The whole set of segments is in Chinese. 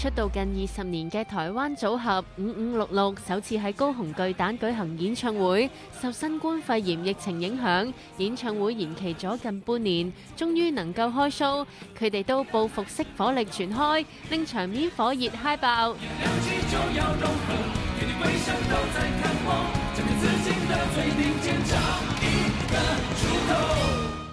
出道近二十年嘅台灣組合五五六六首次喺高雄巨蛋舉行演唱會，受新冠肺炎疫情影響，演唱會延期咗近半年，終於能夠開 show，佢哋都報復式火力全開，令場面火熱嗨爆。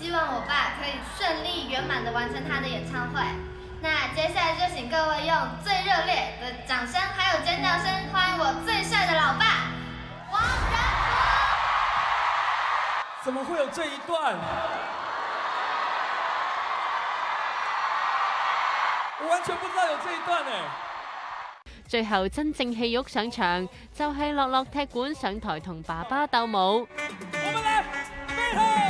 希望我爸可以顺利圆满地完成他的演唱会。那接下来就请各位用最热烈的掌声还有尖叫声欢迎我最帅的老爸王仁甫。怎么会有这一段？我完全不知道有這一段呢。最後真正戲肉上場，就係樂樂踢館上台同爸爸鬥舞。我們來，背後。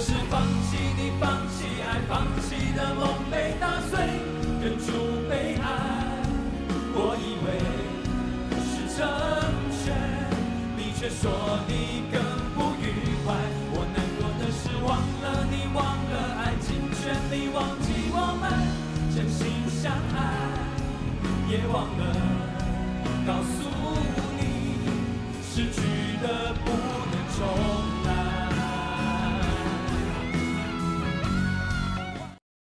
是放弃你放弃爱放弃的梦被打碎忍住悲哀。我以为是成全你却说你更不愉快。我难过的是忘了你忘了爱尽全力忘记我们真心相爱。也忘了告诉你失去的不能重